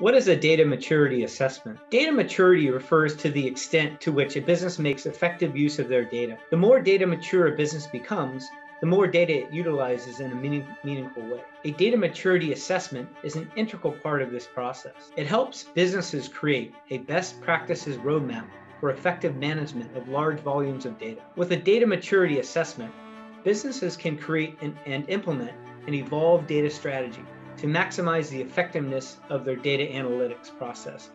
What is a data maturity assessment? Data maturity refers to the extent to which a business makes effective use of their data. The more data mature a business becomes, the more data it utilizes in a meaning, meaningful way. A data maturity assessment is an integral part of this process. It helps businesses create a best practices roadmap for effective management of large volumes of data. With a data maturity assessment, businesses can create and, and implement an evolved data strategy to maximize the effectiveness of their data analytics process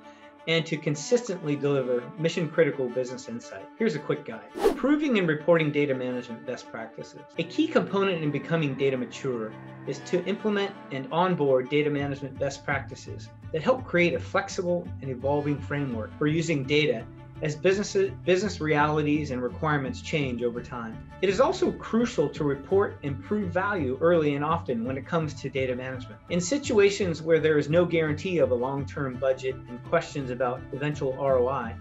and to consistently deliver mission critical business insight. Here's a quick guide. Proving and reporting data management best practices. A key component in becoming data mature is to implement and onboard data management best practices that help create a flexible and evolving framework for using data as businesses, business realities and requirements change over time. It is also crucial to report and prove value early and often when it comes to data management. In situations where there is no guarantee of a long term budget and questions about eventual ROI,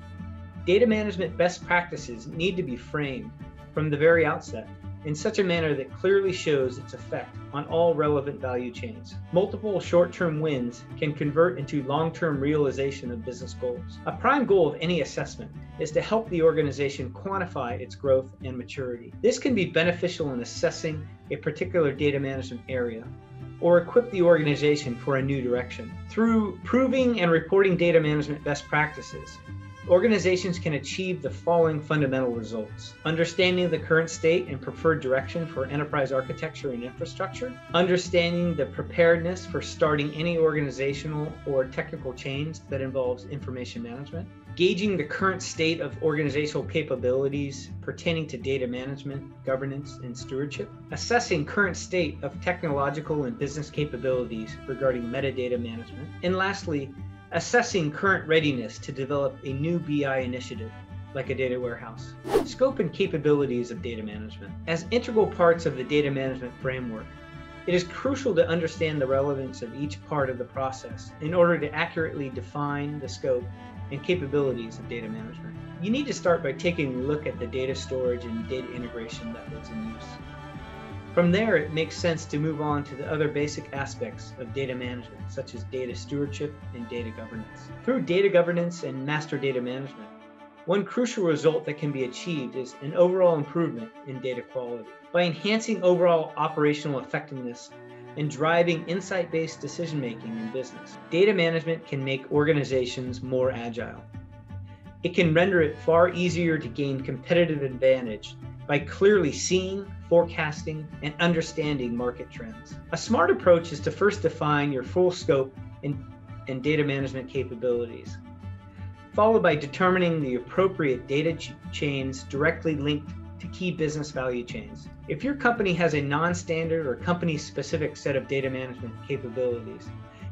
data management best practices need to be framed from the very outset in such a manner that clearly shows its effect on all relevant value chains. Multiple short term wins can convert into long term realization of business goals. A prime goal of any assessment is to help the organization quantify its growth and maturity. This can be beneficial in assessing a particular data management area or equip the organization for a new direction. Through proving and reporting data management best practices, Organizations can achieve the following fundamental results. Understanding the current state and preferred direction for enterprise architecture and infrastructure, understanding the preparedness for starting any organizational or technical change that involves information management, gauging the current state of organizational capabilities pertaining to data management, governance, and stewardship, assessing current state of technological and business capabilities regarding metadata management, and lastly, assessing current readiness to develop a new BI initiative like a data warehouse. Scope and capabilities of data management. As integral parts of the data management framework, it is crucial to understand the relevance of each part of the process in order to accurately define the scope and capabilities of data management. You need to start by taking a look at the data storage and data integration methods in use. From there, it makes sense to move on to the other basic aspects of data management, such as data stewardship and data governance. Through data governance and master data management, one crucial result that can be achieved is an overall improvement in data quality. By enhancing overall operational effectiveness and driving insight based decision making in business, data management can make organizations more agile. It can render it far easier to gain competitive advantage by clearly seeing, forecasting, and understanding market trends. A smart approach is to first define your full scope and, and data management capabilities, followed by determining the appropriate data ch- chains directly linked to key business value chains. If your company has a non standard or company specific set of data management capabilities,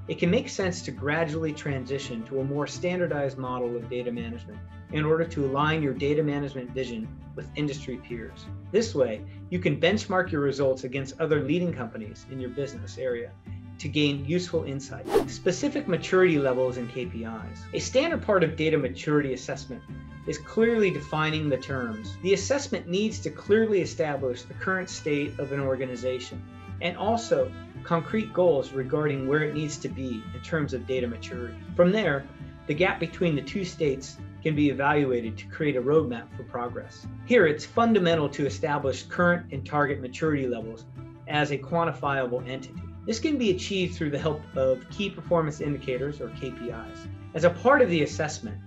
it can make sense to gradually transition to a more standardized model of data management in order to align your data management vision with industry peers. This way, you can benchmark your results against other leading companies in your business area to gain useful insight. Specific maturity levels and KPIs. A standard part of data maturity assessment is clearly defining the terms. The assessment needs to clearly establish the current state of an organization and also concrete goals regarding where it needs to be in terms of data maturity. From there, the gap between the two states can be evaluated to create a roadmap for progress. Here, it's fundamental to establish current and target maturity levels as a quantifiable entity. This can be achieved through the help of key performance indicators or KPIs. As a part of the assessment,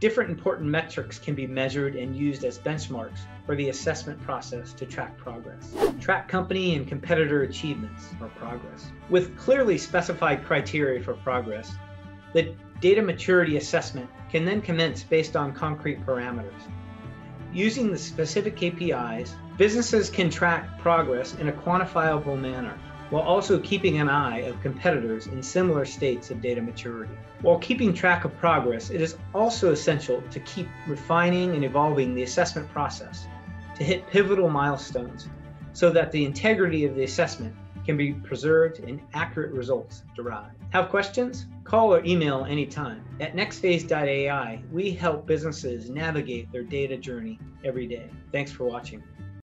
different important metrics can be measured and used as benchmarks for the assessment process to track progress. Track company and competitor achievements or progress. With clearly specified criteria for progress, the data maturity assessment can then commence based on concrete parameters. Using the specific KPIs, businesses can track progress in a quantifiable manner while also keeping an eye of competitors in similar states of data maturity. While keeping track of progress, it is also essential to keep refining and evolving the assessment process to hit pivotal milestones so that the integrity of the assessment can be preserved and accurate results derived. Have questions? Call or email anytime. At nextphase.ai, we help businesses navigate their data journey every day. Thanks for watching.